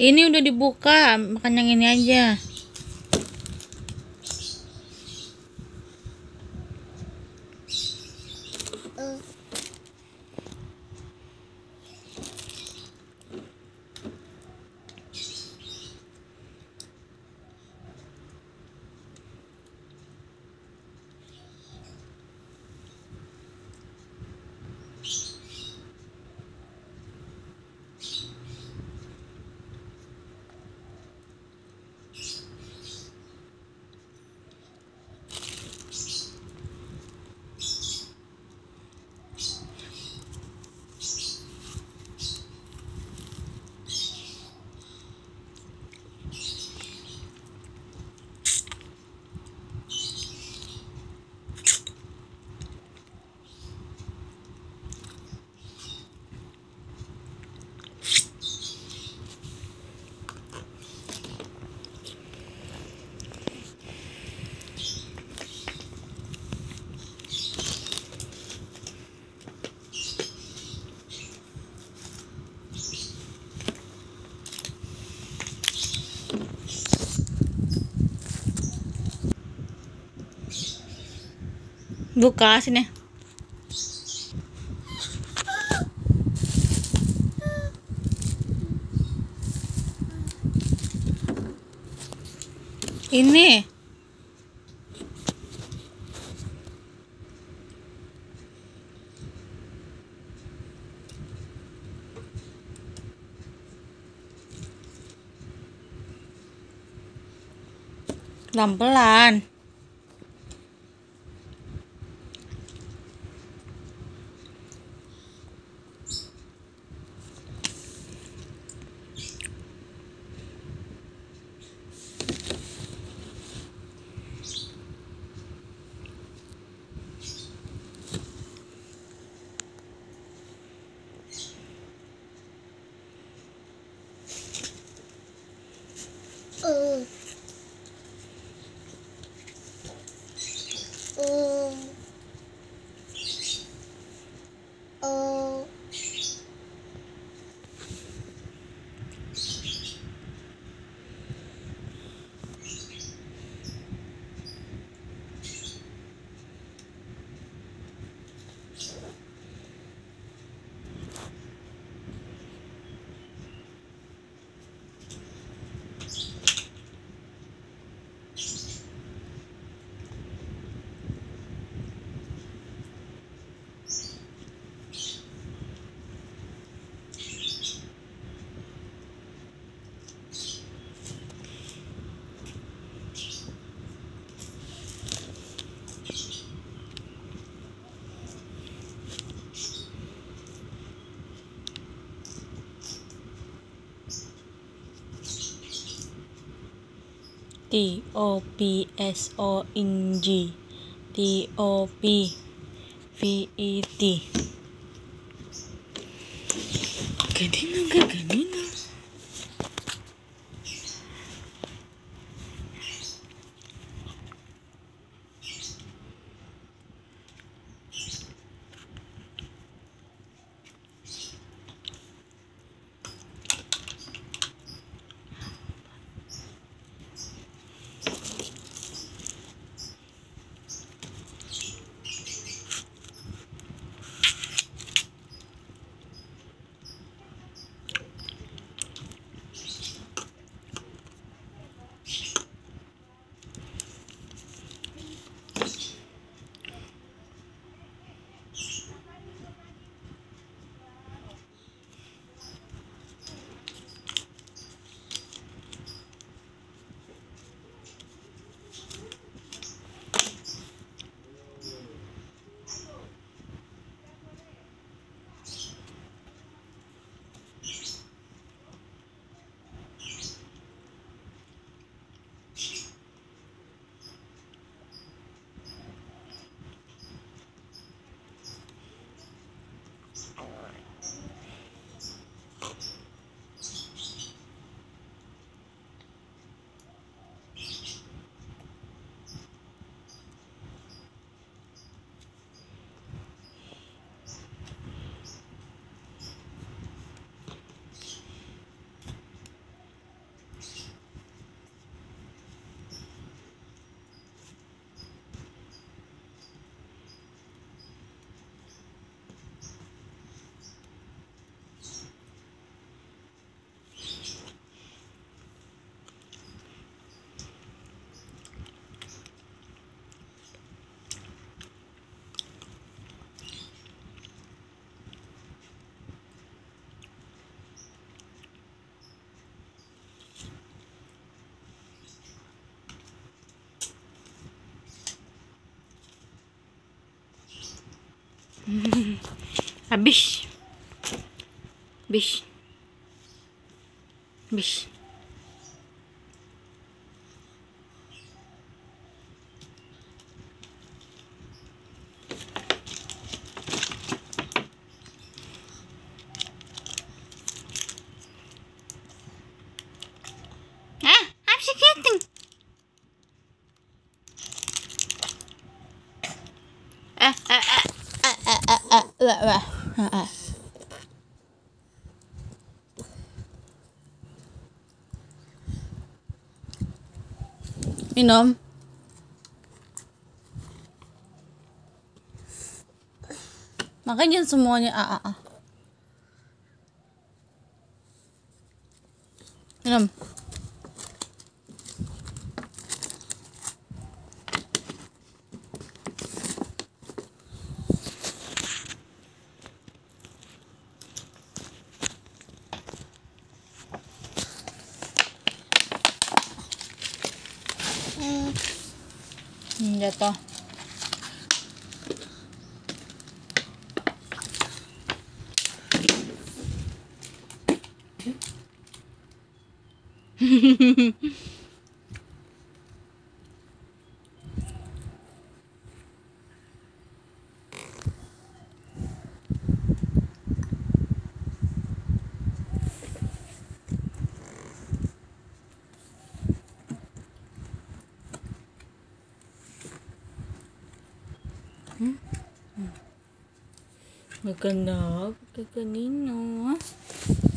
Ini udah dibuka, makan yang ini aja. Buka sini. Ini. Pelan-pelan. Mm. T O P S O N G. T O P V E T. Ganina ga ganina Habis. Habis. Habis. Inom. Makan yan semua niya. Ah, ah, ah. Inom. 음, 됐다. Hmm? Maganda oh. ka kanino, ha? Ah.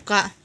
buka